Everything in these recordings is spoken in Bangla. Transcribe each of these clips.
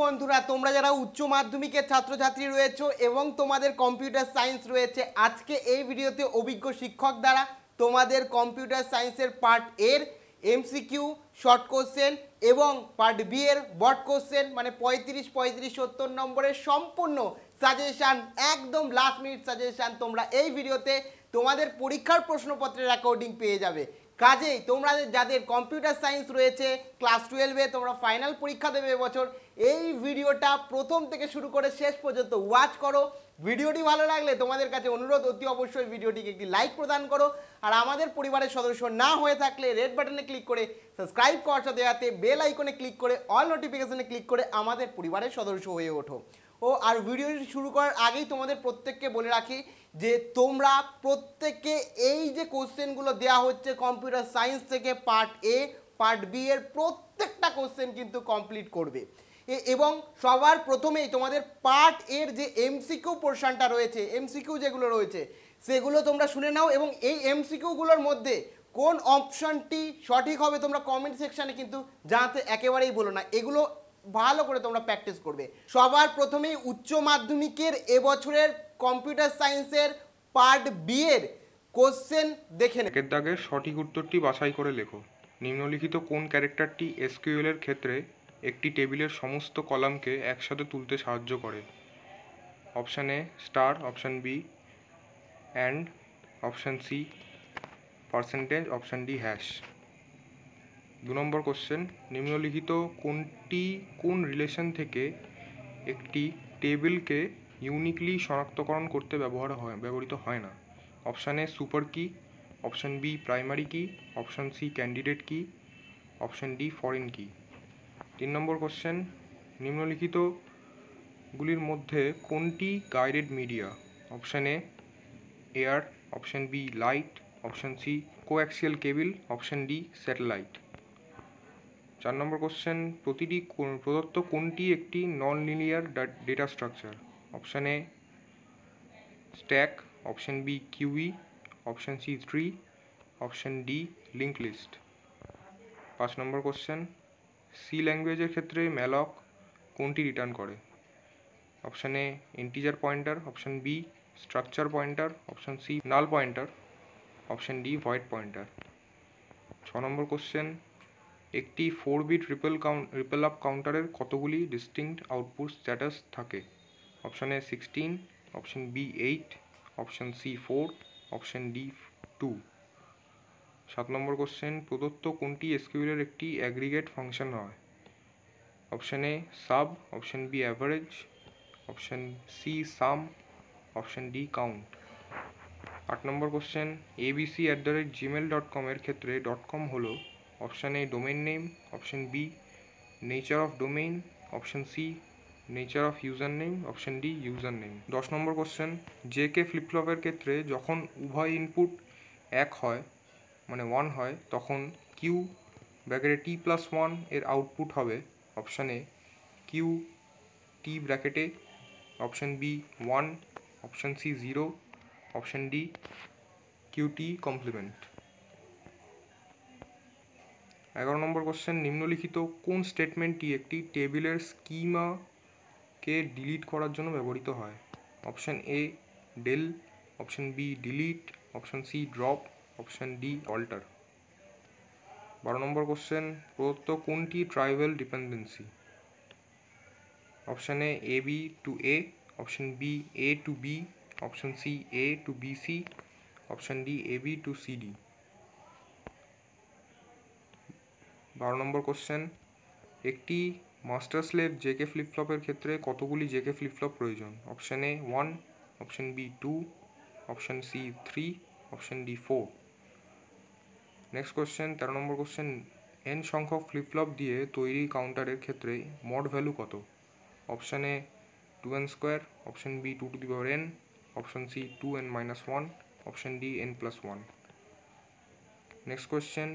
বন্ধুরা, তোমরা যারা উচ্চ মাধ্যমিকের ছাত্রছাত্রী রয়েছে এবং তোমাদের কম্পিউটার সায়েন্স রয়েছে, আজকে এই ভিডিওতে অভিজ্ঞ শিক্ষক দ্বারা তোমাদের কম্পিউটার সায়েন্সের পার্ট এর এমসিকিউ শর্ট কোশ্চেন এবং পার্ট বি এর বট কোশ্চেন মানে পঁয়ত্রিশ পঁয়ত্রিশ সত্তর নম্বরের সম্পূর্ণ সাজেশান একদম লাস্ট মিনিট সাজেশান তোমরা এই ভিডিওতে তোমাদের পরীক্ষার প্রশ্নপত্রের অ্যাকর্ডিং পেয়ে যাবে। কাজেই তোমরা যাদের কম্পিউটার সায়েন্স রয়েছে ক্লাস টুয়েলভে তোমরা ফাইনাল পরীক্ষা দেবে এবছর, এই ভিডিওটা প্রথম থেকে শুরু করে শেষ পর্যন্ত ওয়াচ করো। ভিডিওটি ভালো লাগলে তোমাদের কাছে অনুরোধ, অতি অবশ্যই ভিডিওটিকে একটি লাইক প্রদান করো। আর আমাদের পরিবারের সদস্য না হয়ে থাকলে রেড বাটনে ক্লিক করে সাবস্ক্রাইব করার সাথে সাথে বেল আইকনে ক্লিক করে অল নোটিফিকেশনে ক্লিক করে আমাদের পরিবারের সদস্য হয়ে ওঠো। ও, আর ভিডিওটি শুরু করার আগেই তোমাদের প্রত্যেককে বলে রাখি যে তোমরা প্রত্যেককে এই যে কোশ্চেনগুলো দেওয়া হচ্ছে কম্পিউটার সায়েন্স থেকে পার্ট এ পার্ট বি এর প্রত্যেকটা কোশ্চেন কিন্তু কমপ্লিট করবে। এবং সবার প্রথমেই তোমাদের পার্ট এর যে এমসিকিউ পোর্শনটা রয়েছে এমসিকিউ যেগুলো রয়েছে, সেগুলো তোমরা শুনে নাও এবং এই এমসিকিউগুলোর মধ্যে কোন অপশনটি সঠিক হবে তোমরা কমেন্ট সেকশনে কিন্তু জানাতে একেবারেই বলো না। এগুলো ভালো করে তোমরা প্র্যাকটিস করবে। সবার প্রথমেই উচ্চ মাধ্যমিকের এবছরের কম্পিউটার সায়েন্সের পার্ট বি এর কোশ্চেন দেখে একের দাগের সঠিক উত্তরটি বাছাই করে লেখো। নিম্নলিখিত কোন ক্যারেক্টারটি এসকিউএল এর ক্ষেত্রে একটি টেবিলের সমস্ত কলামকে একসাথে তুলতে সাহায্য করে? Option A, star, option B, and, option C, percentage, option D, hash. দু নম্বর কোশ্চেন নিম্নলিখিত কোনটি কোন রিলেশন থেকে একটি টেবিলকে ইউনিকলি শনাক্তকরণ করতে ব্যবহার হয়, ব্যবহৃত হয় না? Option A super key option B primary key option C candidate key option D foreign key তিন নম্বর কোশ্চেন নিম্নলিখিতগুলির মধ্যে কোনটি guided media option A air option B light option C coaxial cable option D satellite চার নম্বর কোশ্চেন প্রতিটি প্রদত্ত কোনটি একটি non linear data structure option A stack option B queue option C tree option D link list পাঁচ নম্বর কোশ্চেন সি ল্যাঙ্গুয়েজের ক্ষেত্রে ম্যালক কোনটি রিটার্ন করে? Option A integer pointer option B structure pointer option C null pointer option D void pointer ছ নম্বর কোশ্চেন একটি four bit ripple count ripple up কাউন্টারের কতগুলি ডিস্টিংক্ট আউটপুট স্ট্যাটাস থাকে? Option A sixteen option B eight option C four option D two সাত নম্বর কোশ্চেন প্রদত্ত কোনটি এসকিউএলের একটি অ্যাগ্রিগেট ফাংশন হয়? Option A sub option B average option C sum option D count আট নম্বর question ABC at the rate Gmail dot কমের ক্ষেত্রে ডট কম হলো option A domain name option B nature of domain option C nature of user name option D user name দশ নম্বর কোশ্চেন জে কে ফ্লিপফ্লপের ক্ষেত্রে যখন উভয় ইনপুট এক হয় মানে ওয়ান হয়, তখন কিউ ব্র্যাকেটে টি প্লাস ওয়ানের আউটপুট হবে। অপশান এ কিউ টি ব্র্যাকেটে। Option B one option C zero option D Q T complement এগারো নম্বর কোশ্চেন নিম্নলিখিত কোন স্টেটমেন্টটি একটি টেবিলের স্কিমাকে ডিলিট করার জন্য ব্যবহৃত হয়? Option A del option B delete option C drop option D alter বারো নম্বর কোশ্চেন প্রদত্ত কোনটি trivial dependency option A A B to A option B A to B option C A to B C option D A B to C D বারো নম্বর কোশ্চেন একটি মাস্টার স্লেভ জেকে ফ্লিপফ্লপের ক্ষেত্রে কতগুলি জেকে ফ্লিপফ্লপ প্রয়োজন? Option A one option B two option C three option D four next question তেরো নম্বর কোশ্চেন এন সংখ্যক ফ্লিপফ্লপ দিয়ে তৈরি কাউন্টারের ক্ষেত্রে মড ভ্যালু কত? Option A two N square option B two to the power N option C two N minus one option D N plus one next question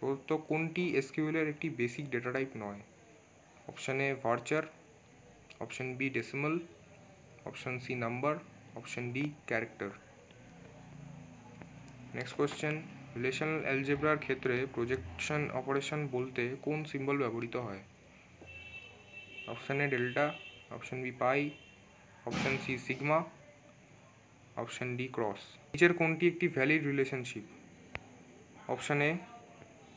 প্রদত্ত কোনটি এসকিউএলের একটি বেসিক ডেটা টাইপ নয়? Option A varchar, option B decimal, option C number, option D character. Next question, relational অ্যালজেব্রার ক্ষেত্রে প্রজেকশন অপারেশন বলতে কোন সিম্বল ব্যবহৃত হয়? Option A delta, option B pi, option C sigma, option D cross. নিচের কোনটি একটি valid relationship? Option A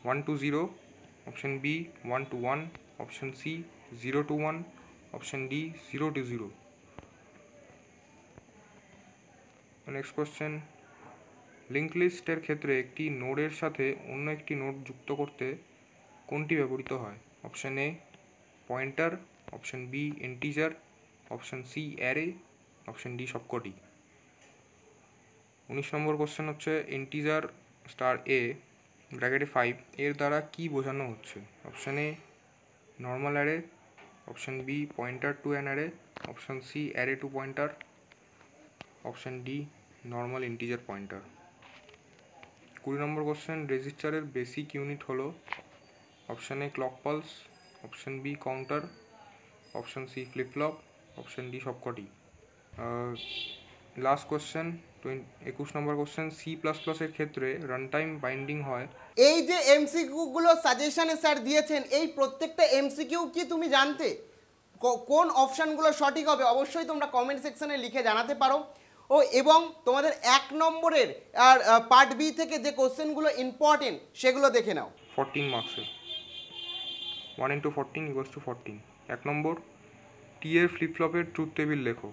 one to zero option B one to one option C zero to one option D zero to zero next question link লিস্টের ক্ষেত্রে একটি নোডের সাথে অন্য একটি নোড যুক্ত করতে কোনটি ব্যবহৃত হয়? Option A pointer option B integer option C array option D সবকটি। উনিশ নম্বর কোশ্চেন হচ্ছে ইন্টিজার স্টার এ ব্র্যাকেটে ফাইভ এর দ্বারা কি বোঝানো হচ্ছে? Option A normal array option B pointer to an array option C array to pointer option D normal integer pointer কুড়ি নম্বর কোশ্চেন রেজিস্টারের বেসিক ইউনিট হলো option A clock pulse option B counter option C flip flop option D সবকটি লাস্ট কোশ্চেন একুশ নম্বর কোশ্চেন সি প্লাস প্লাসের ক্ষেত্রে রান টাইম বাইন্ডিং হয়। এই যে এমসিকিউ গুলো সাজেশনে স্যার দিয়েছেন এই প্রত্যেকটা এমসিকিউ কি তুমি জানতে? কোন অপশানগুলো সঠিক হবে অবশ্যই তোমরা কমেন্ট সেকশনে লিখে জানাতে পারো। ও এবং তোমাদের এক নম্বরের আর পার্ট বি থেকে যে কোশ্চেনগুলো ইম্পর্টেন্ট সেগুলো দেখে নাও। ফোরটিন মার্কসের one into fourteen equals to fourteen এক নম্বর টি এর ফ্লিপ ফ্লপের ট্রুথ টেবিল লেখো।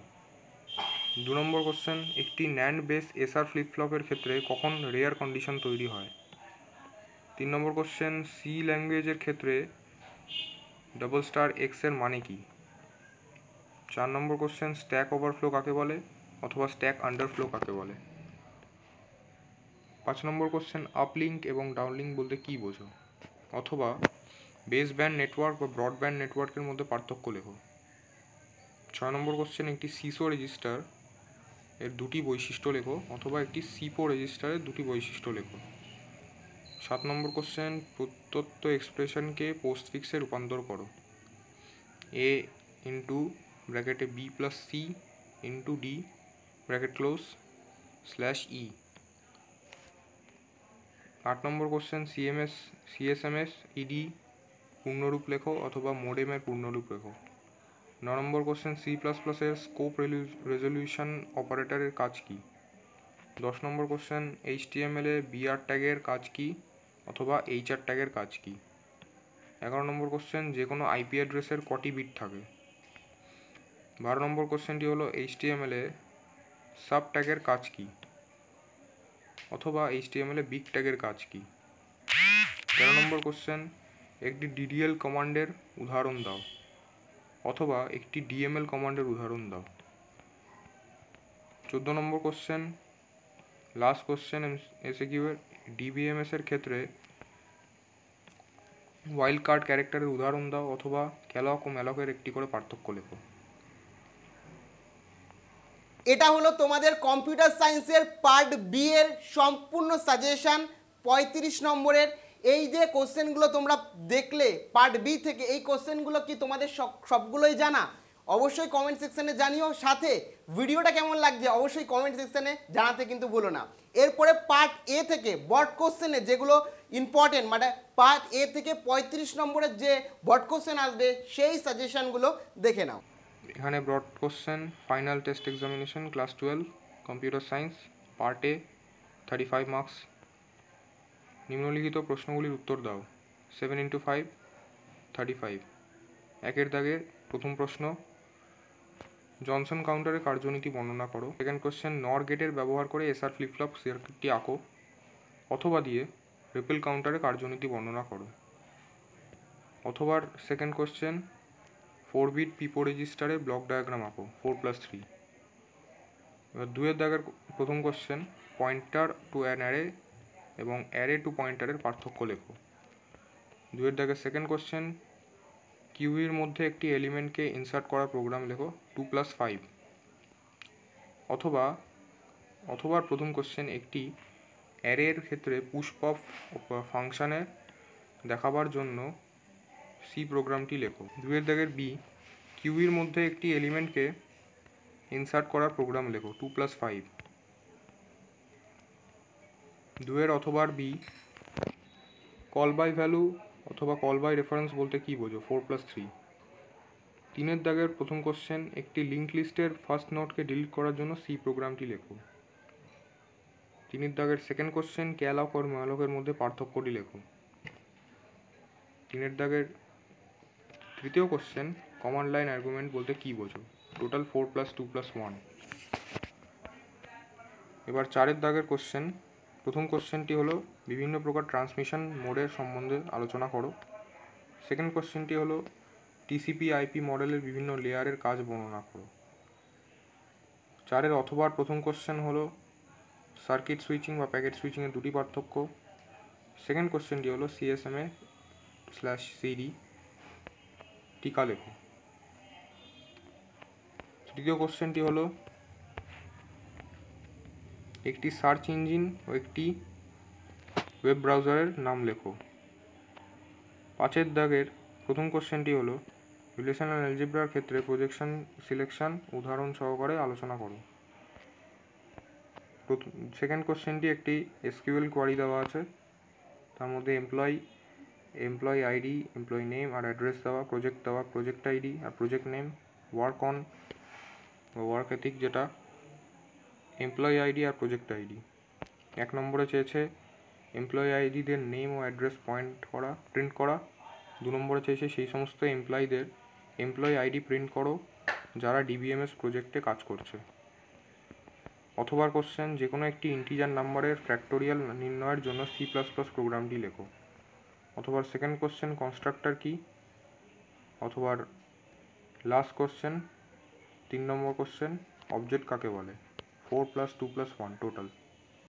দু নম্বর কোশ্চেন একটি ন্যান্ড বেস এসআর ফ্লিপ ফ্লপের ক্ষেত্রে কখন রেয়ার কন্ডিশন তৈরি হয়? তিন নম্বর কোশ্চেন সি ল্যাঙ্গুয়েজের ক্ষেত্রে ডবল স্টার এক্সের মানে কি? চার নম্বর কোশ্চেন স্ট্যাক ওভারফ্লো কাকে বলে? অথবা স্ট্যাক আন্ডারফ্লো কাকে বলে? পাঁচ নম্বর কোশ্চেন আপলিঙ্ক এবং ডাউনলিঙ্ক বলতে কী বোঝো? অথবা বেস ব্যান্ড নেটওয়ার্ক বা ব্রডব্যান্ড নেটওয়ার্কের মধ্যে পার্থক্য লেখো। ছয় নম্বর কোশ্চেন একটি সিসো রেজিস্টার এর দুটি বৈশিষ্ট্য লেখো, অথবা একটি সিপো রেজিস্টারের দুটি বৈশিষ্ট্য লেখো। সাত নম্বর কোশ্চেন প্রত্যত্ত এক্সপ্রেশনকে পোস্টফিক্সে রূপান্তর করো। এ ইন্টু ব্র্যাকেটে B plus C into D bracket close slash E আট number question CMS CSMS ED পূর্ণরূপ লেখো, অথবা মোডেমের পূর্ণরূপ লেখো। ন নম্বর কোশ্চেন সি প্লাস প্লাসের স্কোপ রেজলিউশন অপারেটরের কাজ কি? দশ নম্বর কোশ্চেন এইচ টিএমএলে বিআর ট্যাগের কাজ কি? অথবা এইচআর ট্যাগের কাজ কি? এগারো নম্বর কোশ্চেন যে কোনো আইপি অ্যাড্রেসের কটি বিট থাকে? বারো নম্বর কোশ্চেনটি হলো এইচ টিএমএলে সাব ট্যাগের কাজ কি? অথবা এইচটিএমএল এ বিগ ট্যাগের কাজ কি? তেরো নম্বর কোশ্চেন একটি ডিডিএল কমান্ডের উদাহরণ দাও। অথবা একটি ডিএমএল কমান্ডের উদাহরণ দাও। চোদ্দ নম্বর কোশ্চেন লাস্ট কোশ্চেন এসে কিউয়ের ডিবিএমএস এর ক্ষেত্রে ওয়াইল্ড কার্ড ক্যারেক্টারের উদাহরণ দাও অথবা ক্যালক ও ম্যালকের একটি করে পার্থক্য লেখো। এটা হলো তোমাদের কম্পিউটার সায়েন্সের পার্ট বি এর সম্পূর্ণ সাজেশন পঁয়ত্রিশ নম্বরের এই যে কোশ্চেনগুলো তোমরা দেখলে পার্ট বি থেকে এই কোশ্চেনগুলো কি তোমাদের সব- সবগুলোই জানা? অবশ্যই কমেন্ট সেকশানে জানিও। সাথে ভিডিওটা কেমন লাগছে অবশ্যই কমেন্ট সেকশনে জানাতে কিন্তু ভুলো না। এরপরে পার্ট এ থেকে বট কোশ্চেনে যেগুলো ইম্পর্টেন্ট মানে পার্ট এ থেকে পঁয়ত্রিশ নম্বরের যে বট কোশ্চেন আসবে, সেই সাজেশনগুলো দেখে নাও। এখানে broad question final test examination class twelve computer science part A thirty five marks নিম্নলিখিত প্রশ্নগুলির উত্তর দাও। Seven into five thirty five একের দাগের প্রথম প্রশ্ন, জনসন কাউন্টারের কার্যনীতি বর্ণনা করো। সেকেন্ড কোশ্চেন নর গেটের ব্যবহার করে এসআর ফ্লিপ ফ্লপ সার্কিটটি আঁকো অথবা দিয়ে রিপেল কাউন্টারের কার্যনীতি বর্ণনা করো। অথবা second question four bit FIFO রেজিস্টারে ব্লক ডায়াগ্রাম আঁকো ফোর প্লাস থ্রি এবার দুয়ের দাগের প্রথম question pointer to an array এবং অ্যারে টু পয়েন্টারের পার্থক্য লেখো। দুয়ের দাগের সেকেন্ড কোশ্চেন কিউইর মধ্যে একটি এলিমেন্টকে ইনসার্ট করার প্রোগ্রাম লেখো টু প্লাস ফাইভ অথবা অথবা প্রথম কোশ্চেন একটি অ্যারের ক্ষেত্রে পুষ্প ফাংশানের দেখাবার জন্য সি প্রোগ্রামটি লেখো। দুয়ের দাগের বি কিউইর মধ্যে একটি এলিমেন্টকে ইনসার্ট করার প্রোগ্রাম লেখো টু প্লাস ফাইভ দুয়ের অথবার বি কল বাই ভ্যালু অথবা কল বাই রেফারেন্স বলতে কী বোঝো? ফোর প্লাস থ্রি তিনের দাগের প্রথম কোশ্চেন একটি লিঙ্ক লিস্টের ফার্স্ট নোটকে ডিলিট করার জন্য সি প্রোগ্রামটি লেখো। তিনের দাগের সেকেন্ড কোশ্চেন ক্যালক আর ম্যালকের মধ্যে পার্থক্যটি লেখো। তিনের দাগের তৃতীয় কোশ্চেন কমান্ড লাইন আর্গুমেন্ট বলতে কী বোঝো? Total four plus two plus one এবার চারের দাগের কোশ্চেন প্রথম কোশ্চেনটি হলো, বিভিন্ন প্রকার ট্রান্সমিশন মোডের সম্বন্ধে আলোচনা করো। সেকেন্ড কোশ্চেনটি হলো, টিসিপি আইপি মডেলের বিভিন্ন লেয়ারের কাজ বর্ণনা করো। চারের অথবার প্রথম কোশ্চেন হলো, সার্কিট সুইচিং বা প্যাকেট সুইচিংয়ের দুটি পার্থক্য। সেকেন্ড কোশ্চেনটি হলো, সিএসএমএ স্ল্যাশ সিডি, টিকা লেখো। তৃতীয় কোশ্চেনটি হলো একটি সার্চ ইঞ্জিন ও একটি ওয়েব ব্রাউজারের নাম লেখো। পাঁচের দাগের প্রথম কোশ্চেনটি হলো, রিলেশনাল অ্যালজেব্রার ক্ষেত্রে প্রজেকশন, সিলেকশন উদাহরণ সহকারে আলোচনা করো। সেকেন্ড কোশ্চেনটি একটি এসকিউএল কোয়ারি দেওয়া আছে। তার মধ্যে employee employee ID, employee name আর অ্যাড্রেস দেওয়া, প্রজেক্ট দেওয়া, project ID R project name, work on work ethic যেটা এমপ্লয়ি আইডি আর প্রজেক্ট আইডি এক নম্বরে চেয়েছে এমপ্লয়ি আইডিদের নেম ও অ্যাড্রেস পয়েন্ট করা প্রিন্ট করা। দু নম্বরে চেয়েছে সেই সমস্ত এমপ্লয়ীদের এমপ্লয়ি আইডি প্রিন্ট করো, যারা ডিবিএমএস প্রজেক্টে কাজ করছে। অথবা কোশ্চেন যে কোনো একটি ইন্টিজার নাম্বারের ফ্যাক্টোরিয়াল নির্ণয়ের জন্য সি প্লাস প্লাস প্রোগ্রামটি লেখো। অথবা সেকেন্ড কোশ্চেন কনস্ট্রাক্টর কি? অথবা লাস্ট কোশ্চেন তিন নম্বর কোশ্চেন অবজেক্ট কাকে বলে? Four plus two plus one total